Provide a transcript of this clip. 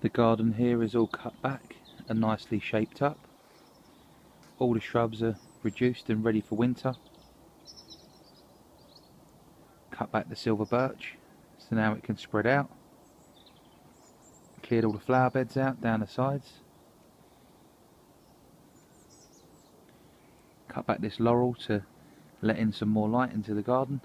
The garden here is all cut back and nicely shaped up. All the shrubs are reduced and ready for winter. Cut back the silver birch so now it can spread out. Cleared all the flower beds out down the sides. Cut back this laurel to let in some more light into the garden.